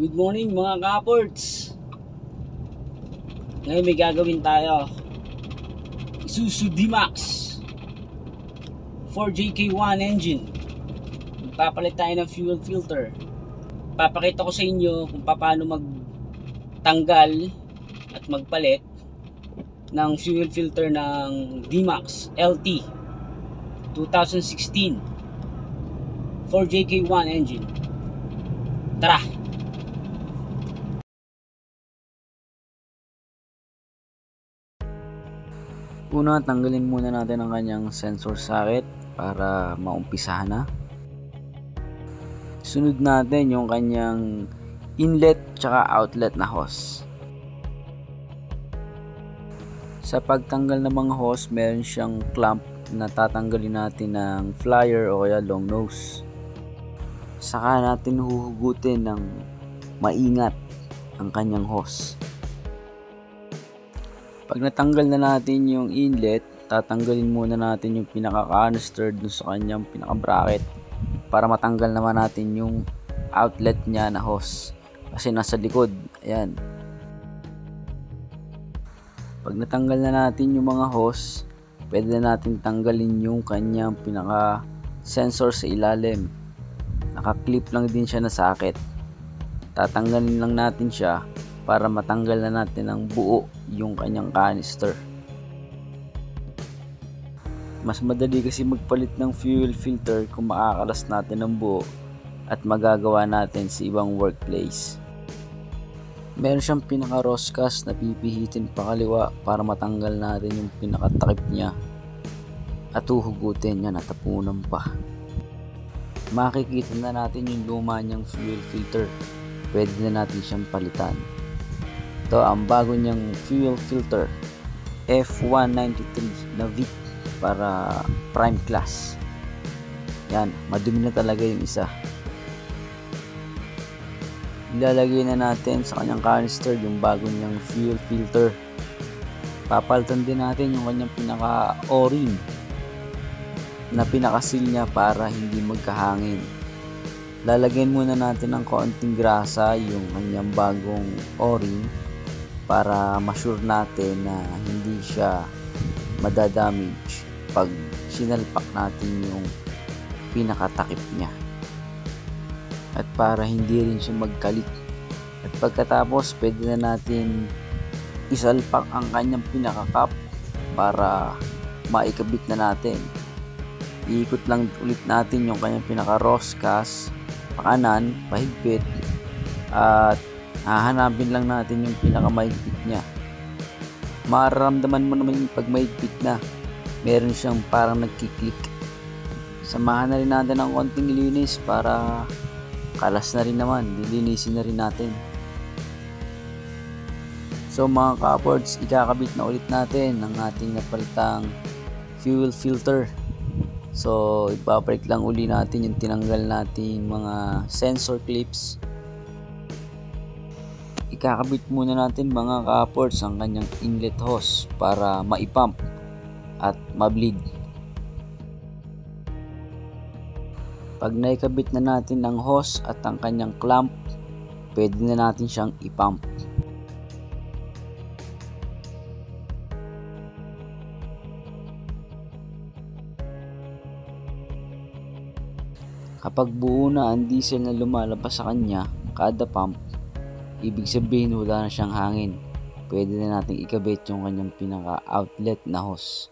Good morning mga kaports. Ngayon may gagawin tayo. Isuzu D-Max 4JK1 engine. Papalit tayo ng fuel filter. Papakita ko sa inyo kung paano magtanggal at magpalit ng fuel filter ng D-Max LT 2016 4JK1 engine. Tara! Una, tanggalin muna natin ang kanyang sensor socket para maumpisahan na. Sunod natin yung kanyang inlet tsaka outlet na hose. Sa pagtanggal ng mga hose, meron siyang clamp na tatanggalin natin ng flyer o kaya long nose. Saka natin huhugutin ng maingat ang kanyang hose. Pag natanggal na natin yung inlet, tatanggalin muna natin yung pinaka-canister dun sa kanyang pinaka-bracket para matanggal naman natin yung outlet niya na hose kasi nasa likod. Ayan. Pag natanggal na natin yung mga hose, pwede na natin tanggalin yung kanyang pinaka sensor sa ilalim. Naka-clip lang din siya na socket. Tatanggalin lang natin siya para matanggal na natin ng buo yung kanyang canister. Mas madali kasi magpalit ng fuel filter kung makakalas natin ng buo at magagawa natin sa ibang workplace. Meron siyang pinaka roscas na pipihitin pa kaliwa para matanggal natin yung pinakatakip niya at uhugutin niya natapunan pa. Makikita na natin yung luma niyang fuel filter. Pwede na natin siyang palitan. Ito ang bago niyang fuel filter F193 na VIC para prime class. Yan, madumi na talaga yung isa. Ilalagay na natin sa kanyang canister yung bago niyang fuel filter. Papalitan din natin yung kanyang pinaka o-ring na pinakasil niya para hindi magkahangin. Lalagyan muna natin ng konting grasa yung kanyang bagong o-ring para ma-sure natin na hindi siya madadamage pag sinalpak natin yung pinakatakip niya. At para hindi rin siya magkalik at pagkatapos pwede na natin isalpak ang kanyang pinakakap para maikabit na natin. Iikot lang ulit natin yung kanyang pinaka roscas pakanan, pahigpit at hahanapin lang natin yung pinakamaigpit niya. Mararamdaman mo naman yung pag maigpit na. Meron siyang parang nagkiklik samahan na rin natin ng konting linis para kalas na rin naman. Lilinisin na rin natin. So mga kapords ikakabit na ulit natin ang ating napalitang fuel filter. So ibabalik lang uli natin yung tinanggal nating mga sensor clips ikakabit muna natin mga kapords ang kanyang inlet hose para maipump at mableed. Pag naikabit na natin ang hose at ang kanyang clamp pwede na natin siyang ipump. Kapag buo na ang diesel na lumalabas sa kanya kada pump ibig sabihin wala na siyang hangin. Pwede na natin ikabit yung kanyang pinaka outlet na hose.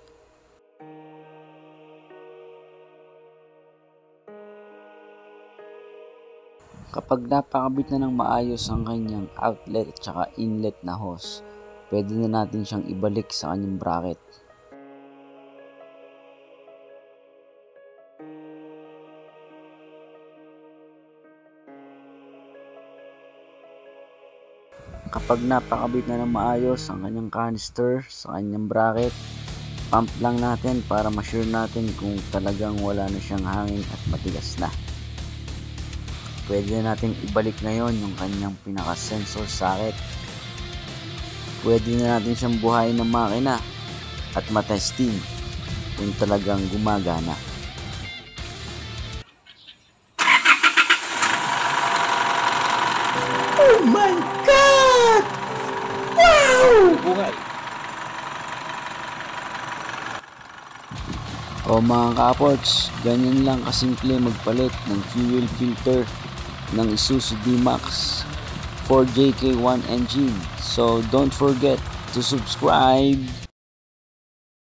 Kapag napakabit na ng maayos ang kanyang outlet at saka inlet na hose pwede na natin siyang ibalik sa kanyang bracket kapag napakabit na ng maayos ang kanyang canister sa kanyang bracket pump lang natin para ma-sure natin kung talagang wala na siyang hangin at matigas na pwede na natin ibalik ngayon yung kanyang pinaka sensor socket pwede na natin siyang buhayin ng makina at matesting kung talagang gumagana Oh my! Buhay! O mga kaports, ganyan lang kasimple magpalit ng fuel filter ng Isuzu D-Max 4JK1 engine. So don't forget to subscribe!